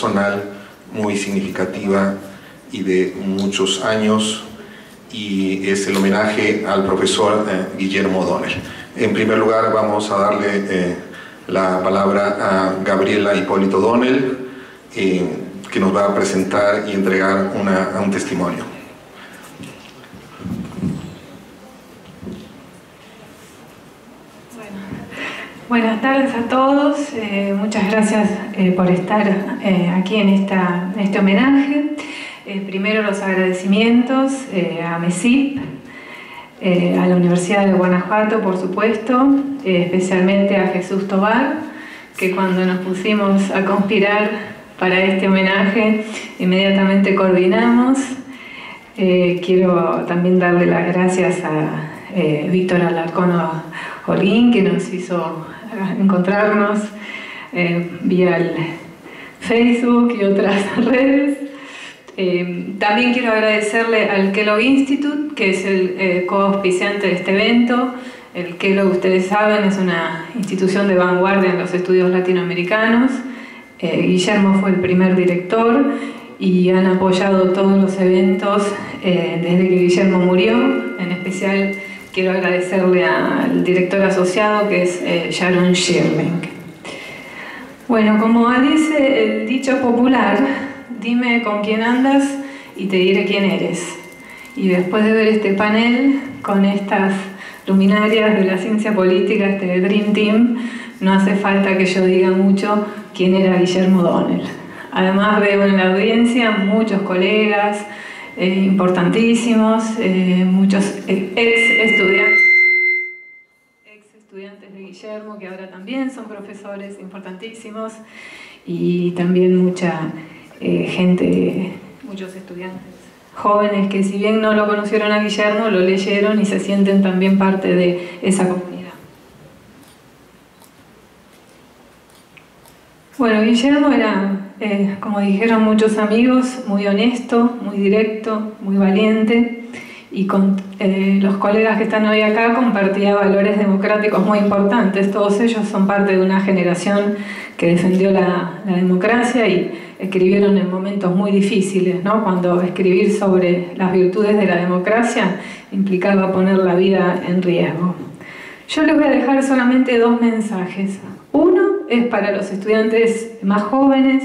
personal muy significativa y de muchos años y es el homenaje al profesor eh, Guillermo Donner. En primer lugar vamos a darle eh, la palabra a Gabriela Hipólito Donnell, eh, que nos va a presentar y entregar un testimonio. Buenas tardes a todos, muchas gracias por estar aquí en, este homenaje. Eh, primero los agradecimientos eh, a MESIP, eh, a la Universidad de Guanajuato, por supuesto, especialmente a Jesús Tobar, que cuando nos pusimos a conspirar para este homenaje, inmediatamente coordinamos. quiero también darle las gracias a Víctor Alarcón Holguín, que nos hizo encontrarnos vía el Facebook y otras redes. Eh, también quiero agradecerle al Kellogg Institute, que es el eh, co-auspiciante de este evento. El Kellogg, ustedes saben, es una institución de vanguardia en los estudios latinoamericanos. Eh, Guillermo fue el primer director y han apoyado todos los eventos desde que Guillermo murió. En especial quiero agradecerle al director asociado, que es Sharon Schirling. Bueno, como dice el dicho popular, dime con quién andas y te diré quién eres. Y después de ver este panel con estas luminarias de la ciencia política, este Dream Team, no hace falta que yo diga mucho quién era Guillermo Donnell. Además veo en la audiencia muchos colegas eh, importantísimos, eh, muchos ex estudiantes, ex estudiantes de Guillermo que ahora también son profesores importantísimos y también mucha eh, gente, muchos estudiantes jóvenes que si bien no lo conocieron a Guillermo, lo leyeron y se sienten también parte de esa comunidad. Bueno, Guillermo era, eh, como dijeron muchos amigos, muy honesto, muy directo, muy valiente y con eh, los colegas que están hoy acá compartía valores democráticos muy importantes. Todos ellos son parte de una generación que defendió la, la democracia y escribieron en momentos muy difíciles, ¿no? cuando escribir sobre las virtudes de la democracia implicaba poner la vida en riesgo. Yo les voy a dejar solamente dos mensajes. Uno es para los estudiantes más jóvenes,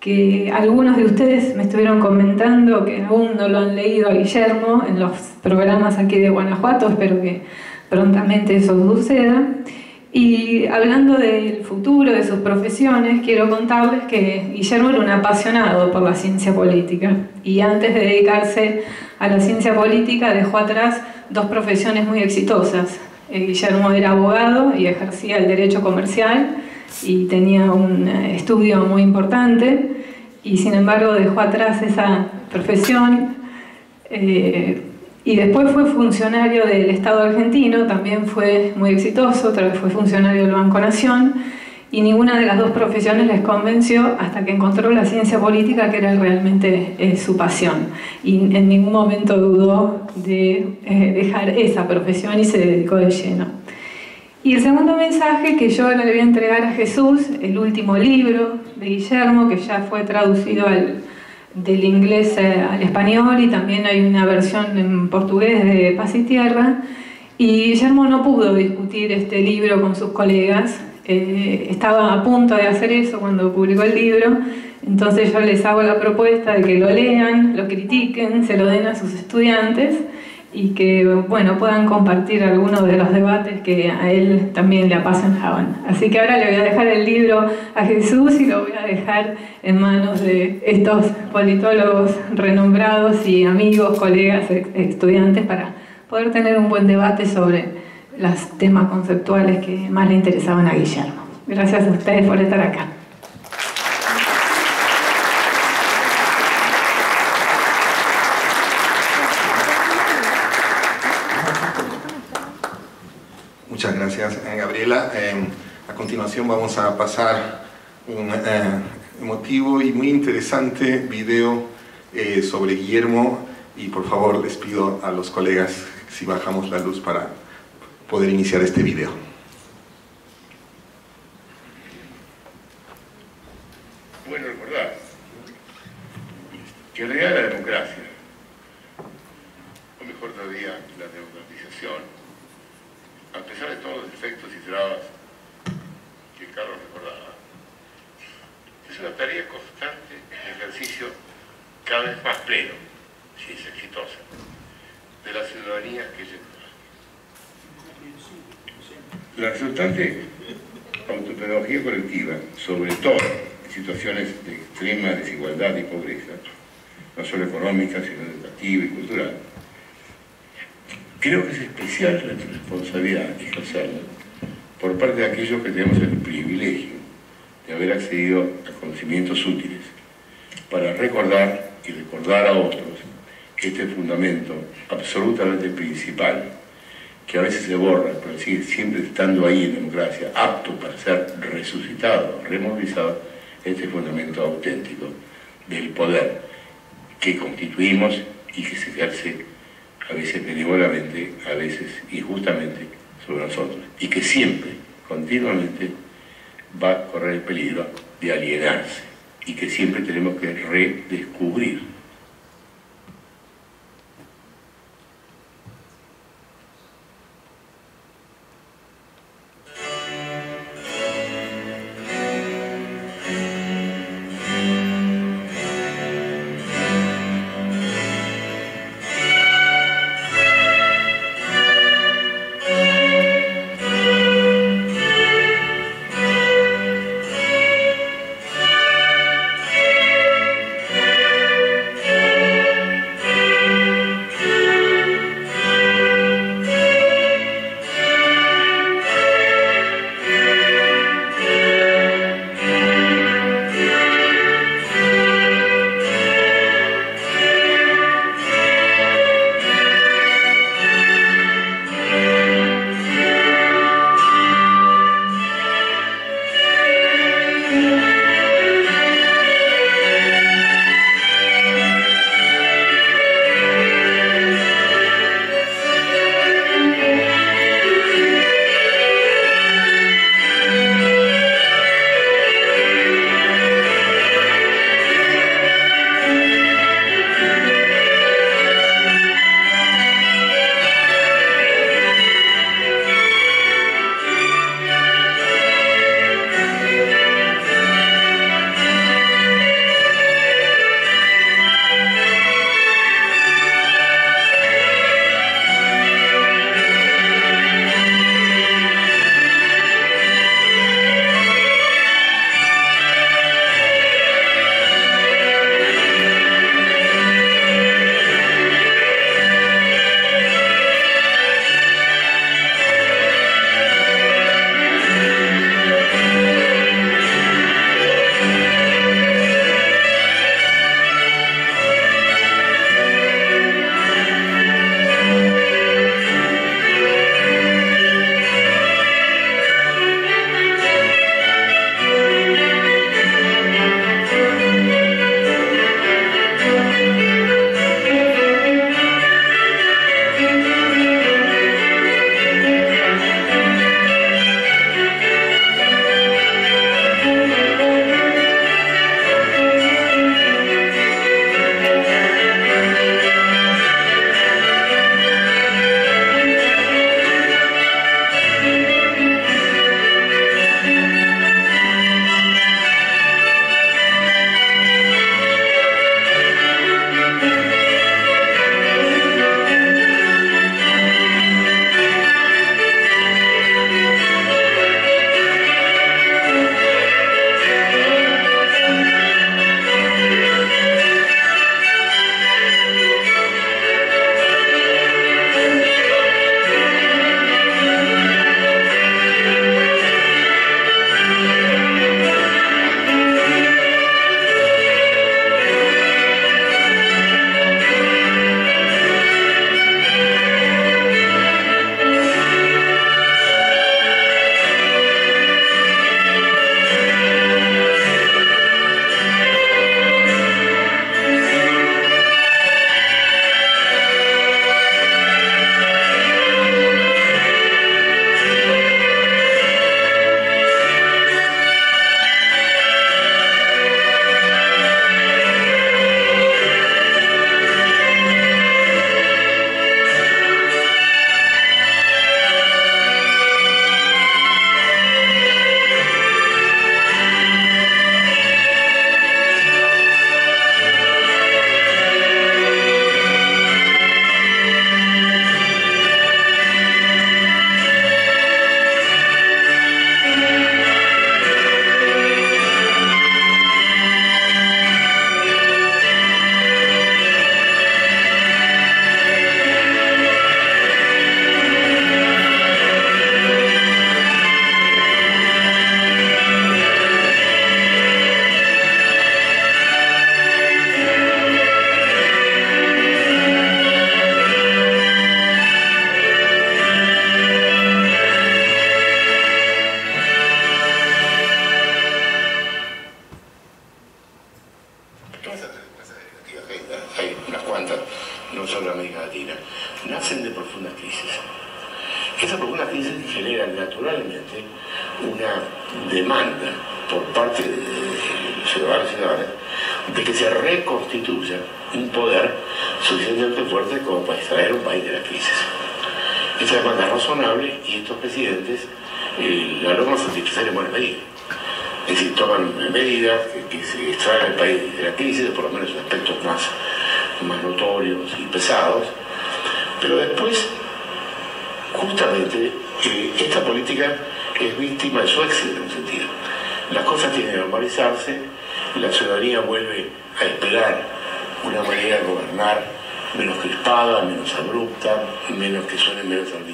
que algunos de ustedes me estuvieron comentando que aún no lo han leído a Guillermo en los programas aquí de Guanajuato, espero que prontamente eso suceda. Y hablando del futuro, de sus profesiones, quiero contarles que Guillermo era un apasionado por la ciencia política y antes de dedicarse a la ciencia política dejó atrás dos profesiones muy exitosas. Eh, Guillermo era abogado y ejercía el derecho comercial y tenía un eh, estudio muy importante y sin embargo dejó atrás esa profesión eh, y después fue funcionario del Estado argentino, también fue muy exitoso, otra vez fue funcionario del Banco Nación y ninguna de las dos profesiones les convenció hasta que encontró la ciencia política que era realmente eh, su pasión y en ningún momento dudó de dejar esa profesión y se dedicó de lleno. Y el segundo mensaje que yo le voy a entregar a Jesús, el último libro de Guillermo, que ya fue traducido del inglés al español y también hay una versión en portugués de Paz y Tierra. Y Guillermo no pudo discutir este libro con sus colegas, eh, estaba a punto de hacer eso cuando publicó el libro, entonces yo les hago la propuesta de que lo lean, lo critiquen, se lo den a sus estudiantes y que bueno, puedan compartir algunos de los debates que a él también le apasionaban. Así que ahora le voy a dejar el libro a Jesús y lo voy a dejar en manos de estos politólogos renombrados y amigos, colegas, estudiantes para poder tener un buen debate sobre los temas conceptuales que más le interesaban a Guillermo. Gracias a ustedes por estar acá. Muchas gracias, eh, Gabriela. Eh, a continuación vamos a pasar un eh, emotivo y muy interesante video sobre Guillermo y por favor les pido a los colegas si bajamos la luz para poder iniciar este video. Bueno, recordar que realidad la democracia, o mejor todavía la democratización, a pesar de todos los efectos y trabas Carlos recordaba, es una tarea constante de ejercicio cada vez más pleno, si es exitosa, de la ciudadanía que lleva. La resultante autopedagogía colectiva, sobre todo en situaciones de extrema desigualdad y pobreza, no solo económica, sino educativa y cultural, creo que es especial la responsabilidad ejercerla por parte de aquellos que tenemos el privilegio de haber accedido a conocimientos útiles para recordar y recordar a otros este fundamento absolutamente principal, que a veces se borra, pero sigue siempre estando ahí en democracia, apto para ser resucitado, removilizado, este fundamento auténtico del poder que constituimos y que se ejerce a veces benévolamente, a veces injustamente y que siempre, continuamente, va a correr el peligro de alienarse, y que siempre tenemos que redescubrir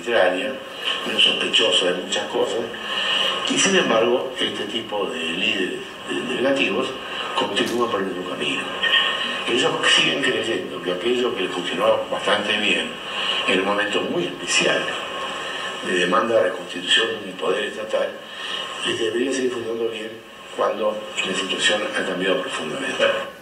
de de muchas cosas, y sin embargo este tipo de líderes negativos continúan por el mismo camino. Ellos siguen creyendo que aquello que les bastante bien en un momento muy especial de demanda de reconstitución de un poder estatal, les debería seguir funcionando bien cuando la situación ha cambiado profundamente.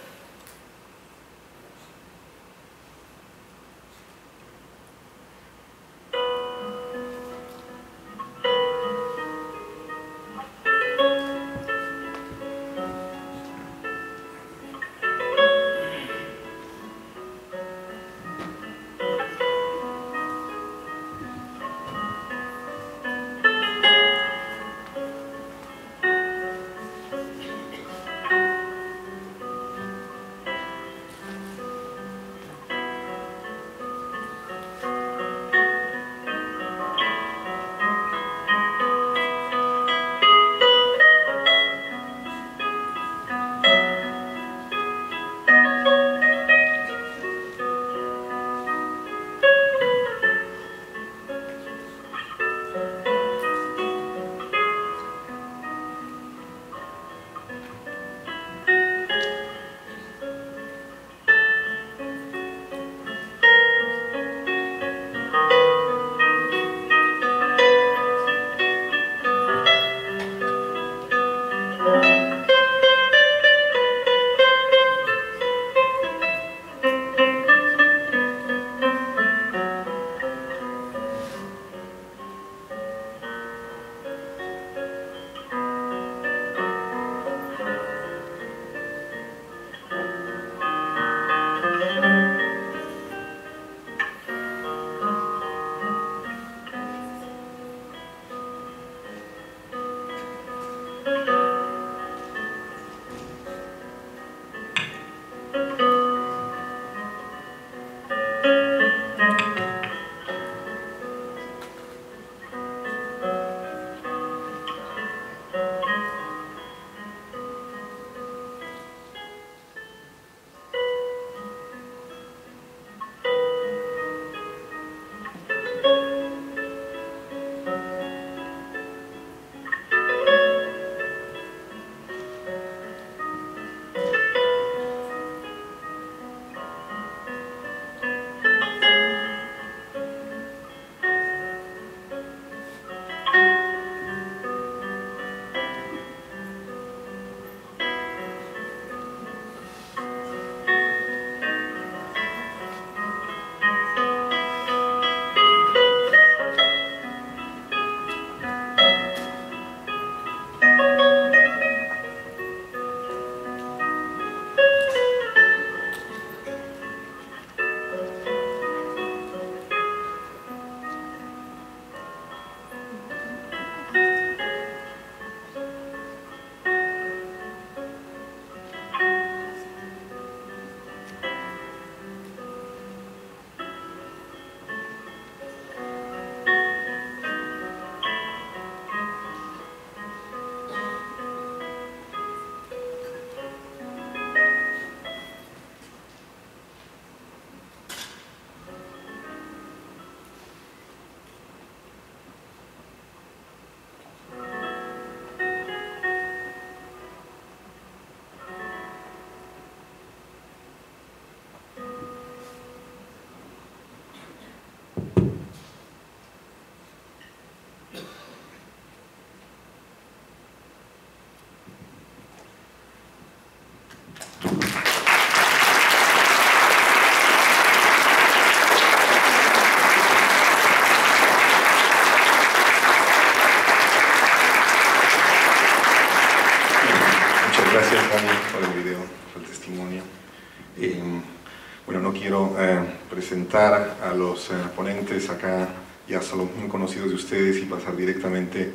A los ponentes acá, ya son muy conocidos de ustedes, y pasar directamente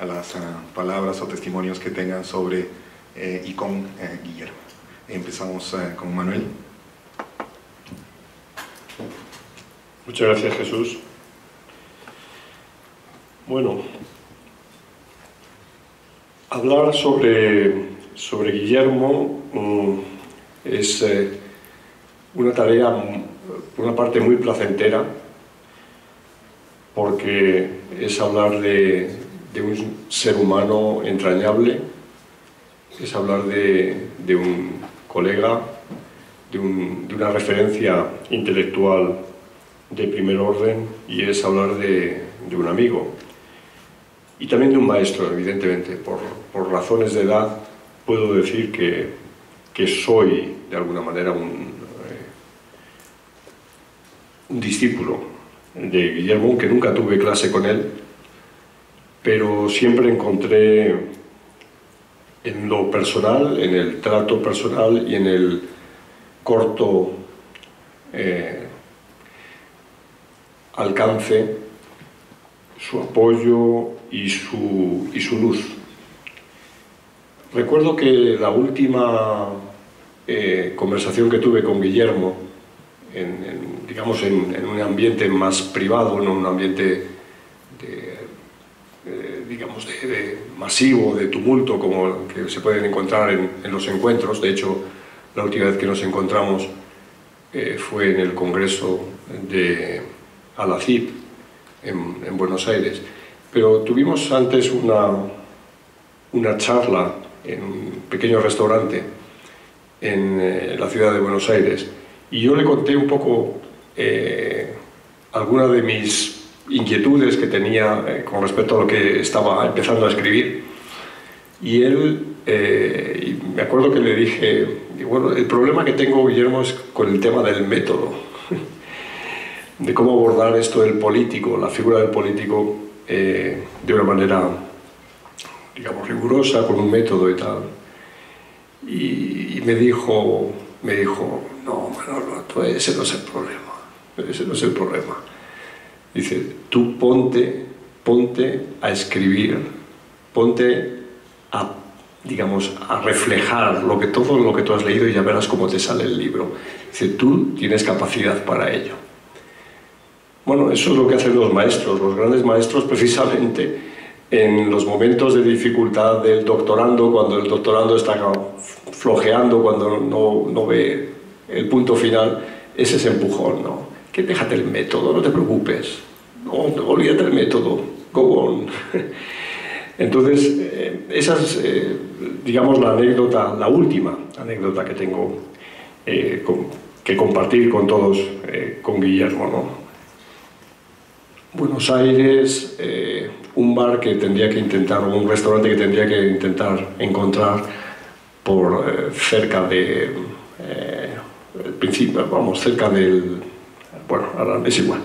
a las palabras o testimonios que tengan sobre y con Guillermo. Empezamos con Manuel. Muchas gracias, Jesús. Bueno, hablar sobre, sobre Guillermo mm, es eh, una tarea, una parte muy placentera, porque es hablar de, un ser humano entrañable, es hablar de, un colega, de, una referencia intelectual de primer orden y es hablar de, un amigo y también de un maestro, evidentemente. Por, razones de edad puedo decir que, que soy de alguna manera un discípulo de Guillermo, aunque nunca tuve clase con él, pero siempre encontré en lo personal, en el trato personal y en el corto eh, alcance su apoyo y su, y su luz. Recuerdo que la última eh, conversación que tuve con Guillermo, en, digamos en, un ambiente más privado, en un ambiente digamos de, masivo, de tumulto, como que se pueden encontrar en, los encuentros. De hecho, la última vez que nos encontramos eh, fue en el Congreso de Alacip, en, Buenos Aires. Pero tuvimos antes una, una charla en un pequeño restaurante en eh, la ciudad de Buenos Aires y yo le conté un poco eh, algunas de mis inquietudes que tenía eh, con respecto a lo que estaba empezando a escribir y él, me acuerdo que le dije, bueno, el problema que tengo, Guillermo, es con el tema del método de cómo abordar esto del político, la figura del político, eh, de una manera, digamos, rigurosa, con un método y tal. Y, me dijo, me dijo, no, Manolo, ese no es el problema, ese no es el problema. Dice, tú ponte, ponte a escribir, ponte a, digamos, a reflejar lo que, todo lo que tú has leído y ya verás cómo te sale el libro. Dice, tú tienes capacidad para ello. Bueno, eso es lo que hacen los maestros, los grandes maestros precisamente en los momentos de dificultad del doctorando, cuando el doctorando está flojeando, cuando no, no ve el punto final, es ese empujón, ¿no? Que déjate el método, no te preocupes, no, olvídate del método, go on. Entonces, eh, esa es, eh, digamos, la anécdota, la última anécdota que tengo eh, que compartir con todos, con Guillermo, ¿no? Buenos Aires, eh, un bar que tendría que intentar, un restaurante que tendría que intentar encontrar por eh, cerca de, eh, principio, vamos, cerca del, bueno, ahora es igual.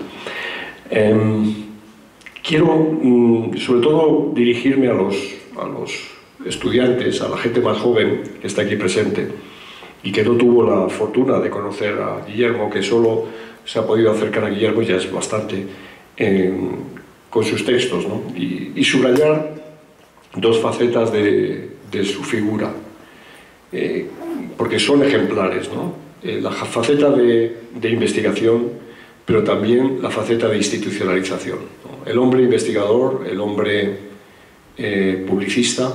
Em, quiero mm, sobre todo dirigirme a los, a los estudiantes, a la gente más joven que está aquí presente y que no tuvo la fortuna de conocer a Guillermo, que solo se ha podido acercar a Guillermo, ya es bastante con sus textos y, subrayar dos facetas de, su figura, eh, porque son ejemplares, eh, la faceta de, investigación, pero también la faceta de institucionalización. El hombre investigador, el hombre eh, publicista,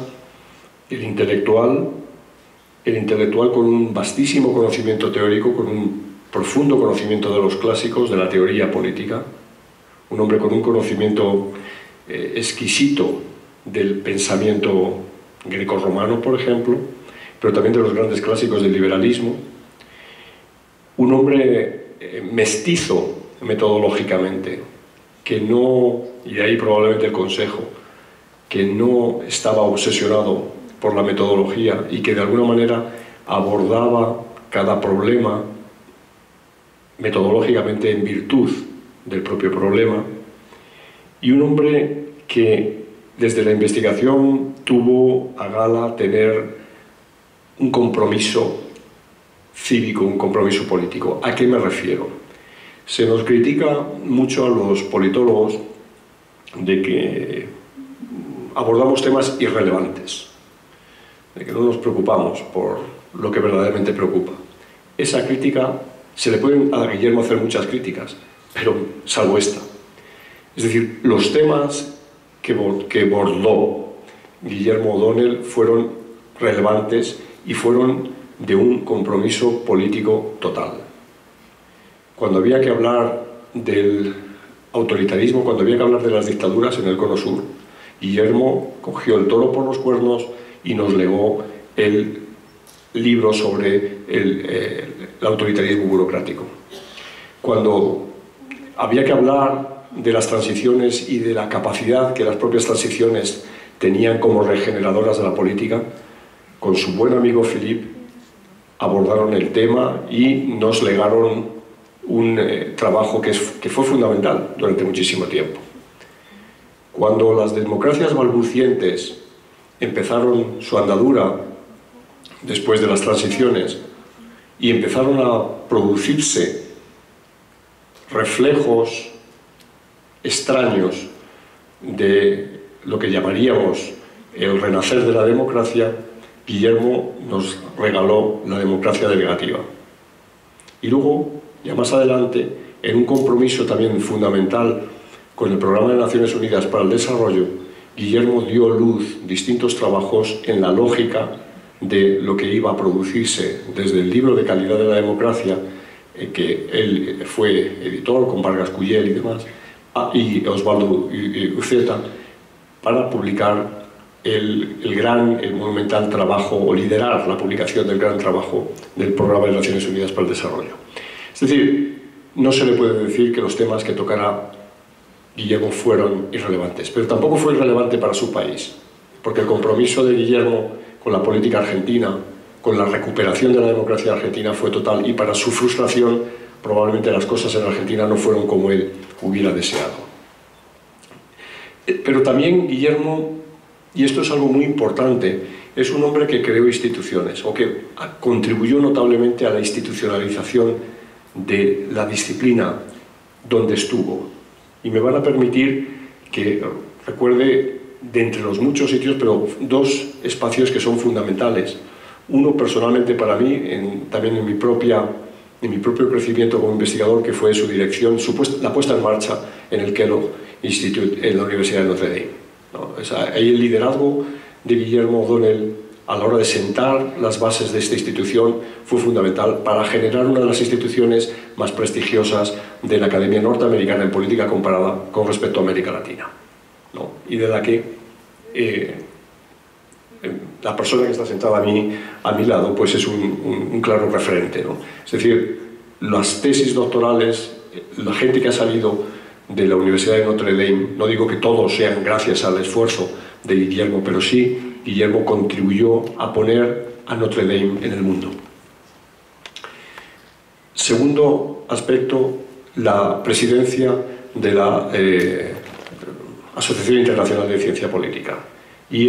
el intelectual, el intelectual con un vastísimo conocimiento teórico, con un profundo conocimiento de los clásicos, de la teoría política, un hombre con un conocimiento eh, exquisito del pensamiento greco-romano, por ejemplo, pero también de los grandes clásicos del liberalismo, un hombre eh, mestizo metodológicamente, que no, y de ahí probablemente el consejo, que no estaba obsesionado por la metodología y que de alguna manera abordaba cada problema metodológicamente en virtud del propio problema, y un hombre que desde la investigación tuvo a gala tener un compromiso cívico, un compromiso político. ¿A qué me refiero? Se nos critica mucho a los politólogos de que abordamos temas irrelevantes, de que no nos preocupamos por lo que verdaderamente preocupa. Esa crítica, se le pueden a Guillermo hacer muchas críticas, pero salvo esta. Es decir, los temas que, que bordó Guillermo O'Donnell fueron relevantes y fueron de un compromiso político total. Cuando había que hablar del autoritarismo, cuando había que hablar de las dictaduras en el Cono Sur, Guillermo cogió el toro por los cuernos y nos legó el libro sobre el, eh, el autoritarismo burocrático. Cuando había que hablar de las transiciones y de la capacidad que las propias transiciones tenían como regeneradoras de la política, con su buen amigo Philippe abordaron el tema y nos legaron un eh, trabajo que, fue fundamental durante muchísimo tiempo. Cuando las democracias balbucientes empezaron su andadura después de las transiciones y empezaron a producirse reflejos extraños de lo que llamaríamos el renacer de la democracia, Guillermo nos regaló la democracia delegativa. Y luego, ya más adelante, en un compromiso también fundamental con el Programa de Naciones Unidas para el Desarrollo, Guillermo dio luz distintos trabajos en la lógica de lo que iba a producirse desde el libro de calidad de la democracia, eh, que él fue editor con Vargas Cuyel y demás, ah, y Osvaldo Uceta, para publicar el, gran, el monumental trabajo, o liderar la publicación del gran trabajo del Programa de Naciones Unidas para el Desarrollo. Es decir, no se le puede decir que los temas que tocara Guillermo fueron irrelevantes, pero tampoco fue irrelevante para su país, porque el compromiso de Guillermo con la política argentina, con la recuperación de la democracia argentina fue total y para su frustración probablemente las cosas en Argentina no fueron como él hubiera deseado. Eh, pero también Guillermo y esto es algo muy importante, es un hombre que creó instituciones o que contribuyó notablemente a la institucionalización de la disciplina donde estuvo. Y me van a permitir que recuerde de entre los muchos sitios, pero dos espacios que son fundamentales. Uno personalmente para mí, también en mi, propia, en mi propio crecimiento como investigador, que fue su dirección, la puesta en marcha en el Kellogg Institute en la Universidad de Notre Dame ahí el liderazgo de Guillermo O'Donnell a la hora de sentar las bases de esta institución fue fundamental para generar una de las instituciones más prestigiosas de la Academia Norteamericana en Política Comparada con respecto a América Latina. Y de la que eh, la persona que está sentada a mí, a mi lado pues es un, claro referente. Es decir, las tesis doctorales, la gente que ha salido de la Universidad de Notre Dame. No digo que todos sean gracias al esfuerzo de Guillermo, pero sí Guillermo contribuyó a poner a Notre Dame en el mundo. Segundo aspecto, la presidencia de la eh, Asociación Internacional de Ciencia Política y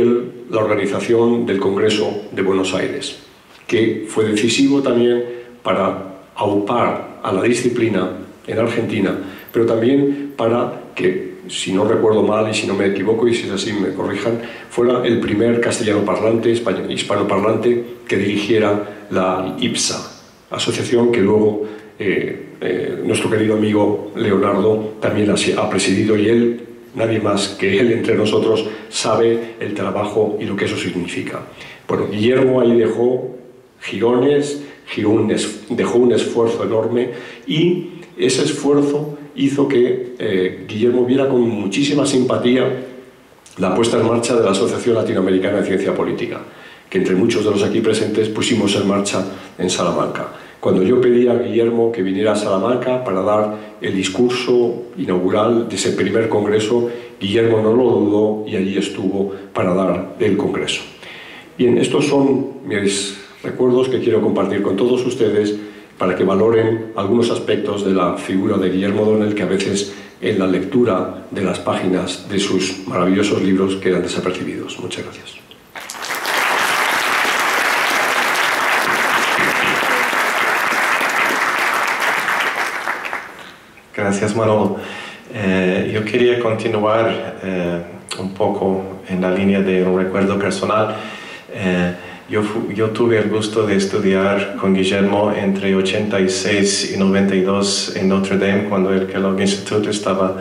la organización del Congreso de Buenos Aires, que fue decisivo también para aupar a la disciplina en Argentina pero también para que, si no recuerdo mal y si no me equivoco, y si es así me corrijan, fuera el primer castellano parlante, hispanoparlante, que dirigiera la IPSA, asociación que luego eh, eh, nuestro querido amigo Leonardo también ha presidido y él, nadie más que él entre nosotros, sabe el trabajo y lo que eso significa. Bueno, Guillermo ahí dejó girones, dejó un esfuerzo enorme y ese esfuerzo hizo que eh, Guillermo viera con muchísima simpatía la puesta en marcha de la Asociación Latinoamericana de Ciencia Política, que entre muchos de los aquí presentes pusimos en marcha en Salamanca. Cuando yo pedí a Guillermo que viniera a Salamanca para dar el discurso inaugural de ese primer congreso, Guillermo no lo dudó y allí estuvo para dar el congreso. Bien, estos son mis recuerdos que quiero compartir con todos ustedes para que valoren algunos aspectos de la figura de Guillermo Donnell que a veces en la lectura de las páginas de sus maravillosos libros quedan desapercibidos. Muchas gracias. Gracias, Manolo. Eh, yo quería continuar eh, un poco en la línea de un recuerdo personal. Eh, yo, yo, tuve el gusto de estudiar con Guillermo entre 86 y 92 en Notre Dame cuando el Kellogg Institute estaba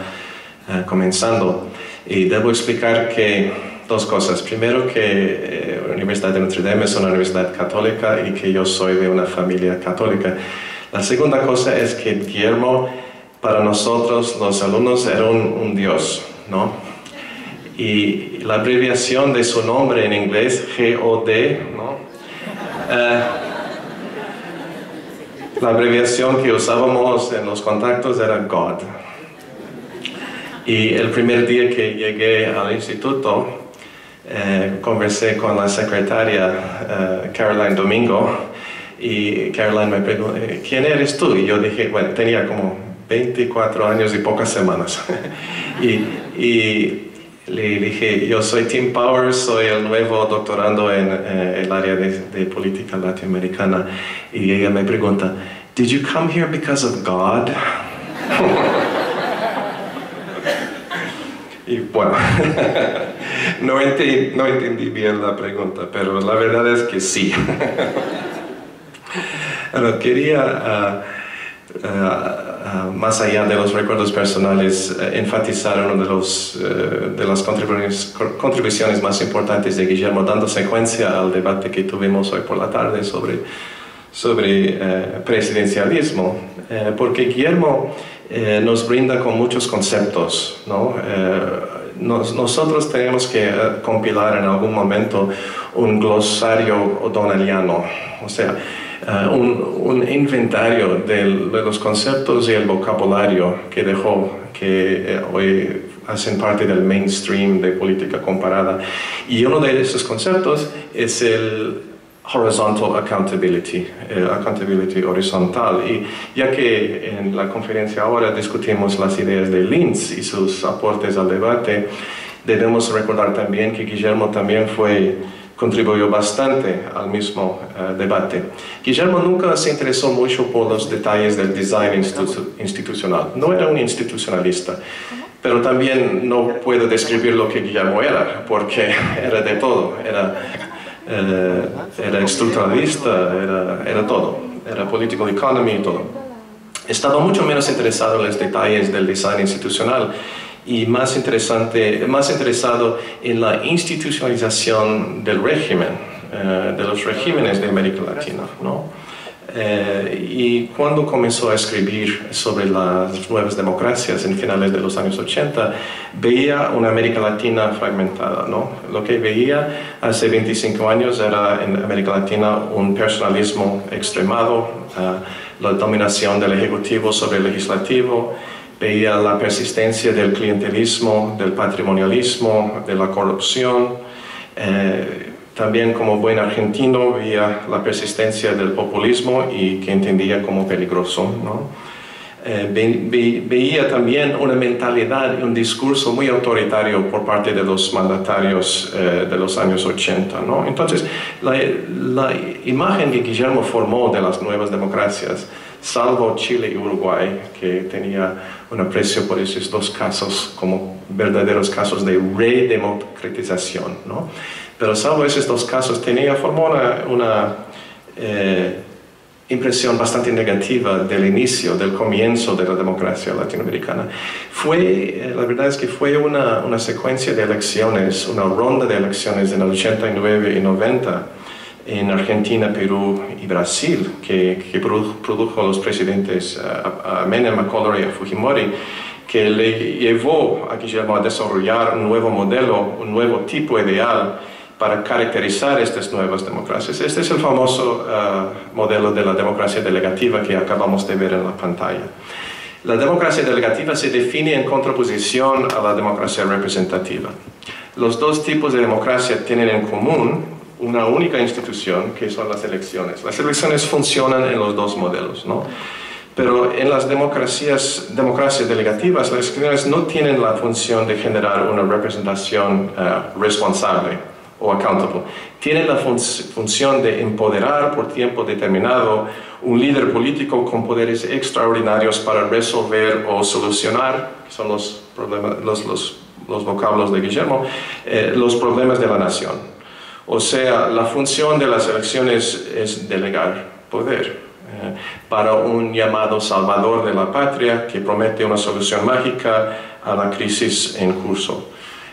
comenzando. Y debo explicar que dos cosas. Primero, que la Universidad de Notre Dame es una universidad católica y que yo soy de una familia católica. La segunda cosa es que Guillermo, para nosotros los alumnos, era un, dios, ¿no? Y la abreviación de su nombre en inglés, G-O-D, ¿no? Eh, la abreviación que usábamos en los contactos era God. Y el primer día que llegué al instituto, eh, conversé con la secretaria eh, Caroline Domingo y Caroline me preguntó, ¿quién eres tú? Y yo dije, bueno, tenía como 24 años y pocas semanas. y, y, le dije, yo soy Tim Powers, soy el nuevo doctorando en eh, el área de, política latinoamericana. Y ella me pregunta, ¿Did you come here because of God? y bueno, no, entendí, no entendí bien la pregunta, pero la verdad es que sí. Quería, ah, ah, ah, más allá de los recuerdos personales, eh, enfatizar una de, los, eh, de las contribuciones, contribuciones más importantes de Guillermo, dando secuencia al debate que tuvimos hoy por la tarde sobre, sobre eh, presidencialismo, porque Guillermo nos brinda con muchos conceptos, ¿no? nosotros tenemos que compilar en algún momento un glosario o'donnelliano, o sea, Uh, un, inventario de los conceptos y el vocabulario que dejó, que eh, hoy hacen parte del mainstream de política comparada. Y uno de esos conceptos es el horizontal accountability, accountability horizontal. Y ya que en la conferencia ahora discutimos las ideas de Linz y sus aportes al debate, debemos recordar también que Guillermo también fue contribuyó bastante al mismo uh, debate. Guillermo nunca se interesó mucho por los detalles del design institu institucional. No era un institucionalista, pero también no puedo describir lo que Guillermo era, porque era de todo. Era, uh, era estructuralista, era, era todo. Era political economy y todo. Estaba mucho menos interesado en los detalles del design institucional y más, interesante, más interesado en la institucionalización del régimen, eh, de los regímenes de América Latina. ¿no? Eh, y cuando comenzó a escribir sobre las nuevas democracias en finales de los años 80, veía una América Latina fragmentada. ¿no? Lo que veía hace 25 años era en América Latina un personalismo extremado, eh, la dominación del Ejecutivo sobre el Legislativo, veía la persistencia del clientelismo, del patrimonialismo, de la corrupción. Eh, también como buen argentino veía la persistencia del populismo y que entendía como peligroso. Eh, veía también una mentalidad y un discurso muy autoritario por parte de los mandatarios eh, de los años 80. ¿no? Entonces, la, la imagen que Guillermo formó de las nuevas democracias salvo Chile y Uruguay, que tenía un aprecio por esos dos casos como verdaderos casos de redemocratización. ¿no? Pero salvo esos dos casos, tenía, formó una, eh, impresión bastante negativa del inicio, del comienzo de la democracia latinoamericana. Fue, eh, la verdad es que fue una, una secuencia de elecciones, una ronda de elecciones en el 89 y 90, en Argentina, Perú y Brasil, que, que produjo a los presidentes a, Menem, a Collor y a Fujimori, que le llevó a Guillermo a desarrollar un nuevo modelo, un nuevo tipo ideal para caracterizar estas nuevas democracias. Este es el famoso uh, modelo de la democracia delegativa que acabamos de ver en la pantalla. La democracia delegativa se define en contraposición a la democracia representativa. Los dos tipos de democracia tienen en común una única institución que son las elecciones. Las elecciones funcionan en los dos modelos, ¿no? Pero en las democracias, democracias delegativas, las elecciones no tienen la función de generar una representación eh, responsable o accountable, tiene la función de empoderar por tiempo determinado un líder político con poderes extraordinarios para resolver o solucionar, que son los, problemas, los, los, los vocablos de Guillermo, eh, los problemas de la nación. O sea, la función de las elecciones es delegar poder eh, para un llamado salvador de la patria que promete una solución mágica a la crisis en curso.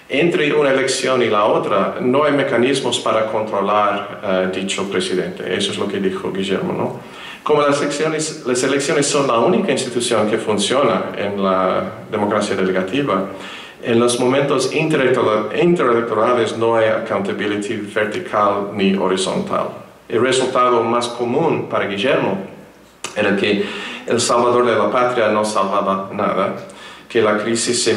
Entre una elección y la otra no hay mecanismos para controlar uh, dicho presidente. Eso es lo que dijo Guillermo, ¿no? Como las elecciones, las elecciones son la única institución que funciona en la democracia delegativa, en los momentos interelectorales no hay accountability vertical ni horizontal. El resultado más común para Guillermo era que el salvador de la patria no salvaba nada, que la crisis se eh,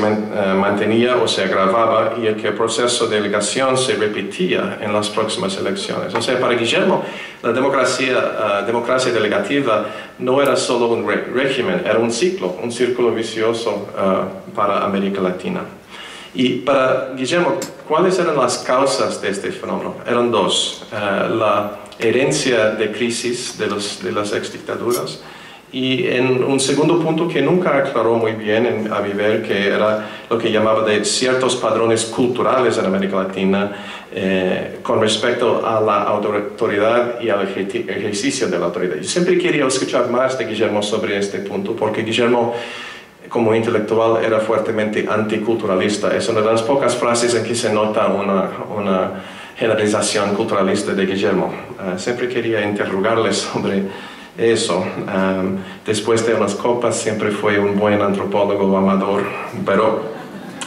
mantenía o se agravaba y que el proceso de elección se repetía en las próximas elecciones. O sea, para Guillermo, la democracia, uh, democracia delegativa no era solo un régimen, era un ciclo, un círculo vicioso uh, para América Latina. Y para Guillermo, ¿cuáles eran las causas de este fenómeno? Eran dos. Uh, la herencia de crisis de, los, de las exdictaduras y en un segundo punto que nunca aclaró muy bien en, a Viver, que era lo que llamaba de ciertos padrones culturales en América Latina eh, con respecto a la autoridad y al ejercicio de la autoridad. Yo siempre quería escuchar más de Guillermo sobre este punto, porque Guillermo como intelectual era fuertemente anticulturalista. Es una de las pocas frases en que se nota una, una generalización culturalista de Guillermo. Uh, siempre quería interrogarle sobre eso. después de unas copas siempre fue un buen antropólogo amador, pero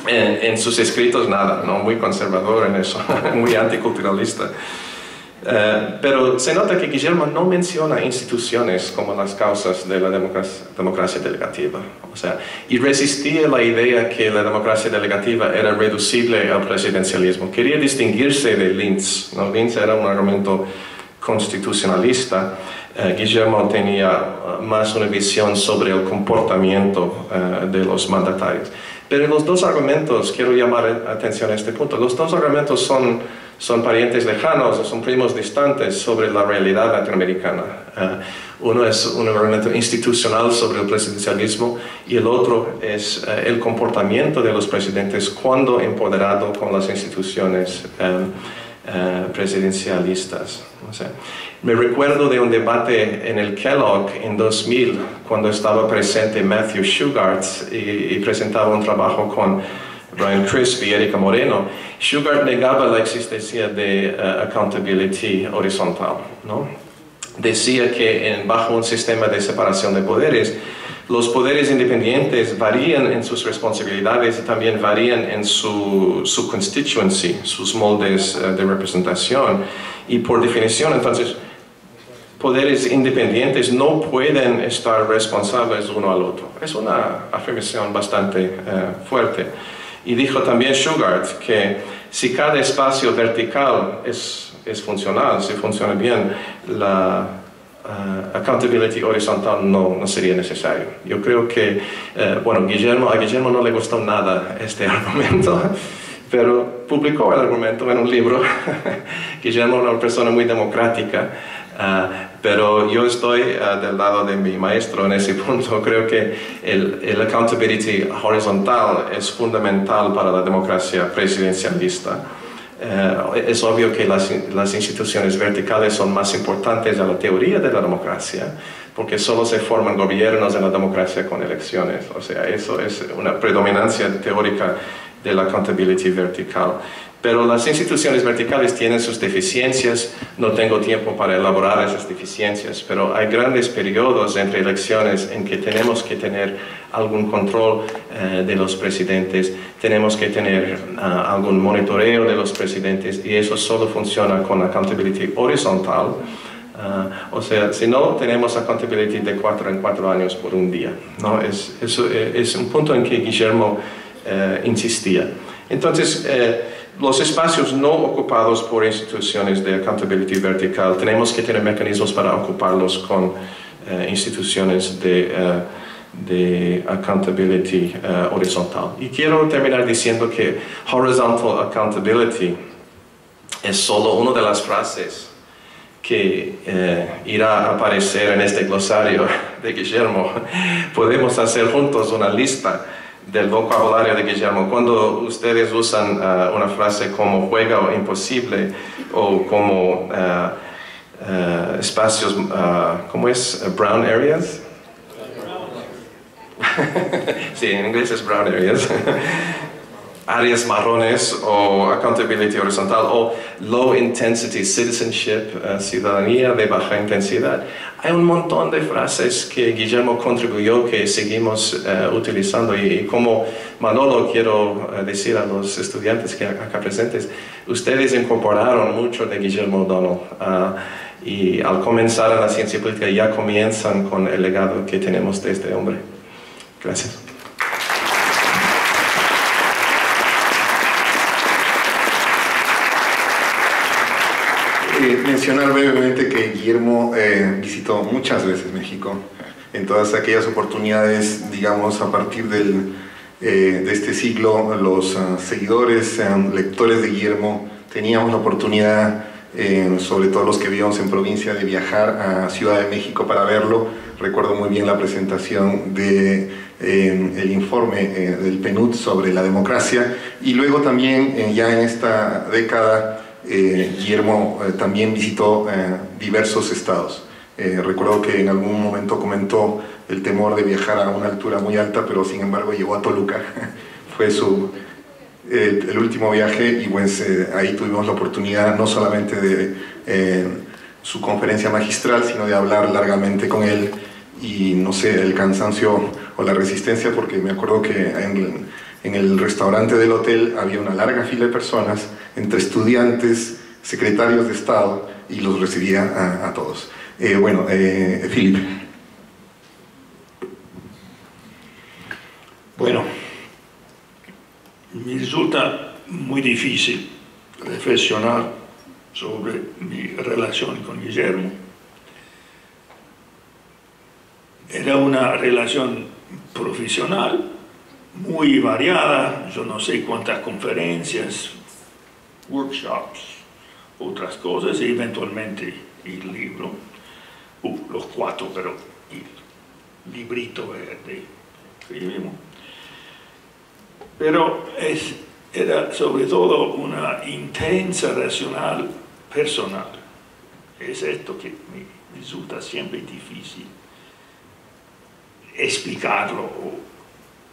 en, sus escritos nada, ¿no? muy conservador en eso, muy anticulturalista. Eh, pero se nota que Guillermo no menciona instituciones como las causas de la democracia, democracia, delegativa. O sea, y resistía la idea que la democracia delegativa era reducible al presidencialismo. Quería distinguirse de Linz. ¿no? Linz era un argumento constitucionalista Guillermo tenía eh, más una visión sobre el comportamiento eh, de los mandatarios. Pero los dos argumentos, quiero llamar atención a este punto, los dos argumentos son, son parientes lejanos, son primos distantes sobre la realidad latinoamericana. uno es un argumento institucional sobre el presidencialismo y el otro es el comportamiento de los presidentes cuando empoderado con las instituciones presidencialistas. O sea, me recuerdo de un debate en el Kellogg en 2000, cuando estaba presente Matthew Shugart y, presentaba un trabajo con Brian Crisp y Erika Moreno. Shugart negaba la existencia de uh, accountability horizontal. Decía que en, bajo un sistema de separación de poderes, los poderes independientes varían en sus responsabilidades y también varían en su, su constituency, sus moldes uh, de representación. Y por definición, entonces, poderes independientes no pueden estar responsables uno al otro. Es una afirmación bastante eh, fuerte. Y dijo también Shugart que si cada espacio vertical es, es funcional, si funciona bien, la uh, accountability horizontal no, no, sería necesario. Yo creo que, uh, bueno, Guillermo, a Guillermo no le gustó nada este argumento, pero publicó el argumento en un libro. Guillermo es una persona muy democrática. Uh, pero yo estoy uh, del lado de mi maestro en ese punto. Creo que el, el, accountability horizontal es fundamental para la democracia presidencialista. Uh, es obvio que las, las, instituciones verticales son más importantes a la teoría de la democracia, porque solo se forman gobiernos en la democracia con elecciones. O sea, eso es una predominancia teórica de la accountability vertical. Pero las instituciones verticales tienen sus deficiencias, no tengo tiempo para elaborar esas deficiencias, pero hay grandes periodos entre elecciones en que tenemos que tener algún control eh, de los presidentes, tenemos que tener uh, algún monitoreo de los presidentes y eso solo funciona con accountability horizontal. Uh, o sea, si no, tenemos accountability de cuatro en cuatro años por un día. ¿no? Es, eso, es un punto en que Guillermo uh, insistía. Entonces, los espacios no ocupados por instituciones de accountability vertical, tenemos que tener mecanismos para ocuparlos con uh, instituciones de, de accountability uh, horizontal. Y quiero terminar diciendo que horizontal accountability es solo una de las frases que eh, irá a aparecer en este glosario de Guillermo. Podemos hacer juntos una lista del vocabulario de Guillermo. Cuando ustedes usan uh, una frase como juego imposible o como uh, uh, espacios, ¿cómo es? brown areas. sí, en inglés es brown areas. Áreas marrones o accountability horizontal o low intensity citizenship, uh, ciudadanía de baja intensidad. Hay un montón de frases que Guillermo contribuyó que seguimos uh, utilizando y, y, como Manolo quiero uh, decir a los estudiantes que acá presentes, ustedes incorporaron mucho de Guillermo O'Donnell y al comenzar en la ciencia política ya comienzan con el legado que tenemos de este hombre. Gracias. Mencionar brevemente que Guillermo eh, visitó muchas veces México, en todas aquellas oportunidades, digamos, a partir del, eh, de este siglo, los uh, seguidores, um, lectores de Guillermo, teníamos la oportunidad, eh, sobre todo los que vivíamos en provincia, de viajar a Ciudad de México para verlo. Recuerdo muy bien la presentación de el informe del PNUD sobre la democracia y luego también ya en esta década eh, Guillermo eh, también visitó eh, diversos estados. recuerdo que en algún momento comentó el temor de viajar a una altura muy alta, pero sin embargo llegó a Toluca. Fue su, el último viaje y pues ahí tuvimos la oportunidad no solamente de su conferencia magistral, sino de hablar largamente con él y no sé, el cansancio o la resistencia, porque me acuerdo que en, en el restaurante del hotel había una larga fila de personas, entre estudiantes, secretarios de Estado, y los recibía a, todos. Eh, bueno, eh, Felipe. Bueno, me resulta muy difícil reflexionar sobre mi relación con Guillermo. Era una relación profesional, muy variada, yo no sé cuántas conferencias, workshops, otras cosas, y eventualmente el libro, uh, los cuatro, pero el librito verde escribimos. Pero es, era sobre todo una intensa racional personal. Es esto que me resulta siempre difícil explicarlo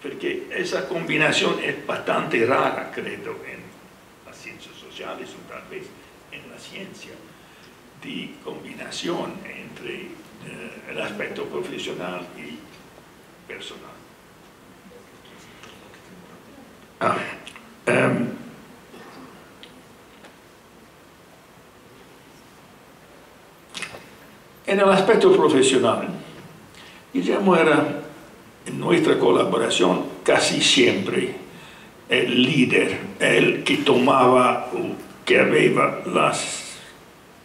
perché esa combinazione è bastante rara, credo, in las ciencias sociales o tal vez en la ciencia, di combinazione entre eh, el aspecto profesional y personal. Ah, um, en el aspecto profesional, Guillermo era en nuestra colaboración casi siempre el líder, el que tomaba, que había las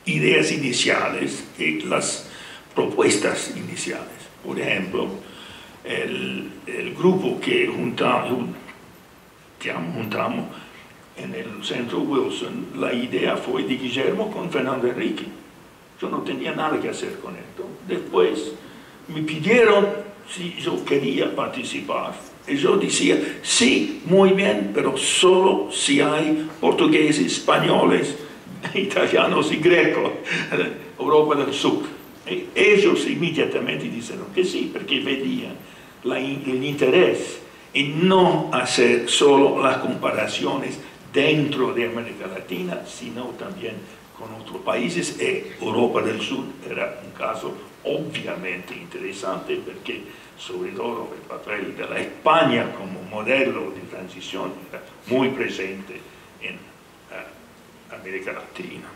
ideas iniciales y las propuestas iniciales. Por ejemplo, el, el grupo que juntamos, juntamos en el centro Wilson, la idea fue de Guillermo con Fernando Enrique. Yo no tenía nada que hacer con esto. Después me pidieron si yo quería participar. Yo decía, sí, muy bien, pero solo si hay portugueses, españoles, italianos y grecos, Europa del Sur. Y ellos inmediatamente dijeron que sí, porque veían el interés en no hacer solo las comparaciones dentro de América Latina, sino también con otros países. Y Europa del Sur era un caso obviamente interesante porque sobre todo el papel de la España como modelo de transición muy presente en uh, América Latina.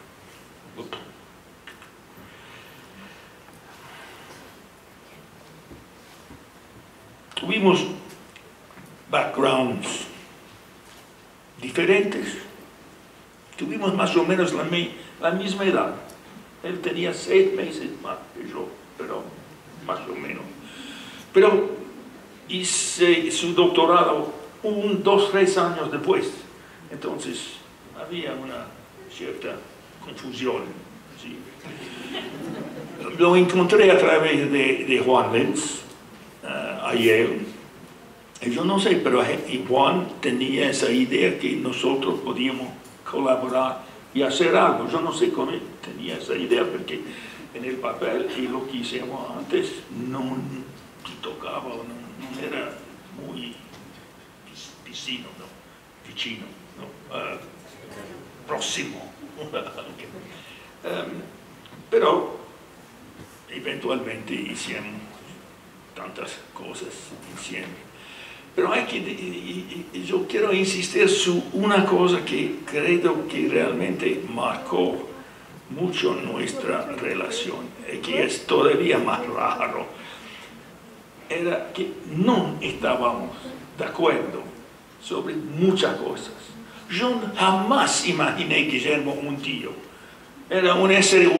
Tuvimos backgrounds diferentes, tuvimos más o menos la, la misma edad. Él tenía seis meses más que yo, pero más o menos pero hice su doctorado un, dos, tres años después. Entonces había una cierta confusión. Lo encontré a través de, Juan Lenz uh, ayer. Yo no sé, pero Juan tenía esa idea que nosotros podíamos colaborar y hacer algo. Yo no sé cómo tenía esa idea, porque en el papel y lo que hicimos antes no tocaba, no, era muy vicino, ¿no? vicino, ¿no? Uh, próximo. um, pero eventualmente hicimos tantas cosas siempre. Pero hay que, y, y, yo quiero insistir su una cosa que creo que realmente marcó mucho nuestra relación que es todavía más raro. Era que no estábamos de acuerdo sobre muchas cosas. Yo jamás imaginé Guillermo un tío. Era un SRU